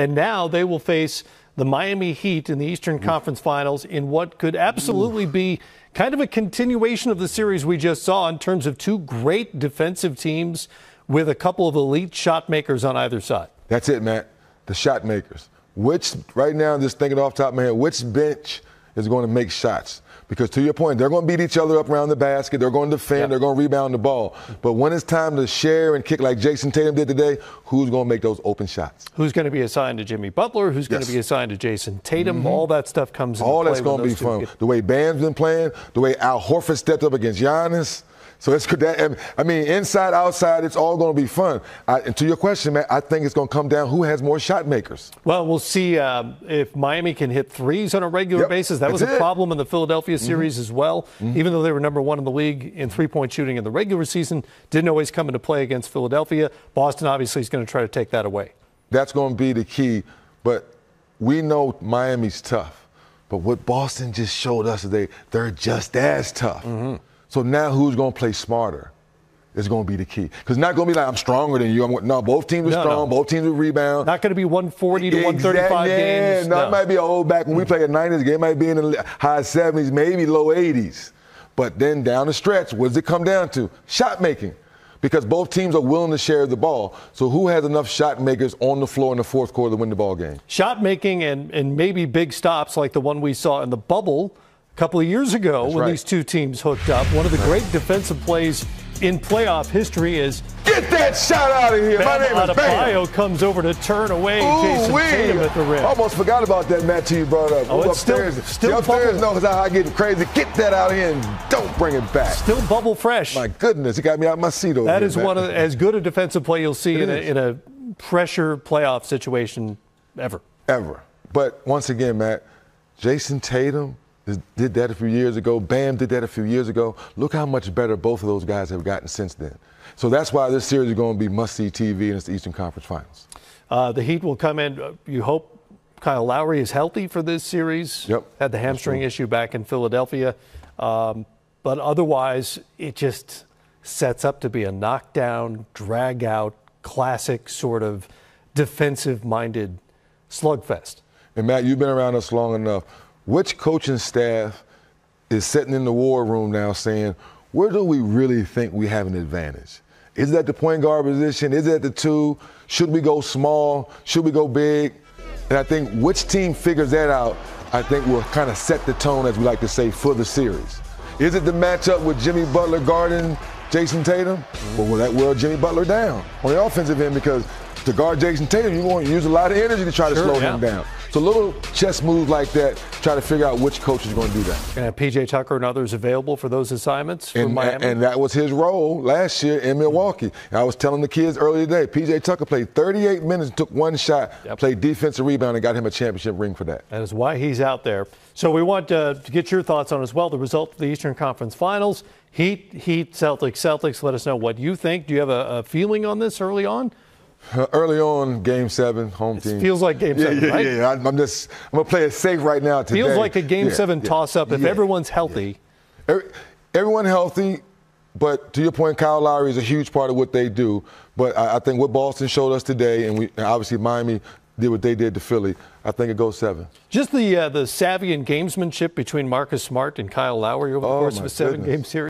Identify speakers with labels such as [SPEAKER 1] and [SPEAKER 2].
[SPEAKER 1] And now they will face the Miami Heat in the Eastern mm. Conference Finals in what could absolutely be kind of a continuation of the series we just saw in terms of two great defensive teams with a couple of elite shot makers on either side.
[SPEAKER 2] That's it, Matt. The shot makers. Which, right now, just thinking off the top of my head, which bench is going to make shots? Because to your point, they're going to beat each other up around the basket. They're going to defend. They're going to rebound the ball. But when it's time to share and kick like Jayson Tatum did today, who's going to make those open shots?
[SPEAKER 1] Who's going to be assigned to Jimmy Butler? Who's going to be assigned to Jayson Tatum? Mm-hmm. All that stuff comes
[SPEAKER 2] All that's going to be fun. Get- the way Bam's been playing, the way Al Horford stepped up against Giannis. So it's that. I mean, inside, outside, it's all going to be fun. I, and to your question, man, I think it's going to come down who has more shot makers.
[SPEAKER 1] Well, we'll see um, if Miami can hit threes on a regular
[SPEAKER 2] yep,
[SPEAKER 1] basis. That was a
[SPEAKER 2] it.
[SPEAKER 1] problem in the Philadelphia mm-hmm. series mm-hmm. as well. Mm-hmm. Even though they were number one in the league in three-point shooting in the regular season, didn't always come into play against Philadelphia. Boston obviously is going to try to take that away.
[SPEAKER 2] That's going to be the key. But we know Miami's tough. But what Boston just showed us today, they're just as tough. Mm-hmm. So now who's going to play smarter? is going to be the key. Because not going to be like I'm stronger than you. I'm no, both teams are no, strong. No. Both teams will rebound.
[SPEAKER 1] Not going to be 140 to exactly. 135
[SPEAKER 2] yeah,
[SPEAKER 1] games.
[SPEAKER 2] No, no, it might be a old back when we played a 90s game. It might be in the high 70s, maybe low 80s. But then down the stretch, what does it come down to? Shot making. Because both teams are willing to share the ball. So who has enough shot makers on the floor in the fourth quarter to win the ball game?
[SPEAKER 1] Shot making and, and maybe big stops like the one we saw in the bubble couple of years ago That's when right. these two teams hooked up. One of the great defensive plays in playoff history is
[SPEAKER 2] get that shot out of here.
[SPEAKER 1] Bam
[SPEAKER 2] My name is
[SPEAKER 1] Bam. comes over to turn away Ooh, Jayson wee. Tatum at the rim.
[SPEAKER 2] Almost forgot about that match you brought up.
[SPEAKER 1] Oh, it's
[SPEAKER 2] upstairs.
[SPEAKER 1] Still, still
[SPEAKER 2] upstairs knows how I get crazy. Get that out of here and don't bring it back.
[SPEAKER 1] Still bubble fresh.
[SPEAKER 2] My goodness, it got me out my seat over
[SPEAKER 1] That is one of as good a defensive play you'll see in a, in a pressure playoff situation ever.
[SPEAKER 2] Ever. But once again, Matt, Jayson Tatum did that a few years ago. Bam did that a few years ago. Look how much better both of those guys have gotten since then. So that's why this series is going to be must-see TV, and it's the Eastern Conference Finals.
[SPEAKER 1] Uh, the Heat will come in. Uh, you hope Kyle Lowry is healthy for this series.
[SPEAKER 2] Yep.
[SPEAKER 1] Had the hamstring issue back in Philadelphia. Um, but otherwise, it just sets up to be a knockdown, drag out, classic sort of defensive minded slugfest.
[SPEAKER 2] And Matt, you've been around us long enough. Which coaching staff is sitting in the war room now saying, where do we really think we have an advantage? Is it at the point guard position? Is it at the two? Should we go small? Should we go big? And I think which team figures that out, I think will kind of set the tone, as we like to say, for the series. Is it the matchup with Jimmy Butler guarding Jayson Tatum? Mm-hmm. Or will that wear Jimmy Butler down on the offensive end? Because to guard Jayson Tatum, you want to use a lot of energy to try to slow yeah. him down. So little chess moves like that, try to figure out which coach is going to do that.
[SPEAKER 1] And PJ Tucker and others available for those assignments
[SPEAKER 2] and, and, that was his role last year in Milwaukee. I was telling the kids earlier today, PJ Tucker played 38 minutes, took one shot, yep. played defensive rebound, and got him a championship ring for that.
[SPEAKER 1] That is why he's out there. So we want uh, to get your thoughts on as well the result of the Eastern Conference Finals. Heat, Heat, Celtics, Celtics. Let us know what you think. Do you have a, a feeling on this early on?
[SPEAKER 2] Early on, Game Seven, home
[SPEAKER 1] it
[SPEAKER 2] team.
[SPEAKER 1] Feels like Game
[SPEAKER 2] yeah,
[SPEAKER 1] Seven,
[SPEAKER 2] yeah,
[SPEAKER 1] right?
[SPEAKER 2] Yeah, I'm just I'm gonna play it safe right now today.
[SPEAKER 1] Feels like a Game yeah, Seven yeah, toss-up if everyone's healthy.
[SPEAKER 2] Every, everyone healthy, but to your point, Kyle Lowry is a huge part of what they do. But I, I think what Boston showed us today, and we and obviously Miami did what they did to Philly. I think it goes seven.
[SPEAKER 1] Just the uh, the savvy and gamesmanship between Marcus Smart and Kyle Lowry over the
[SPEAKER 2] oh,
[SPEAKER 1] course of a seven-game series.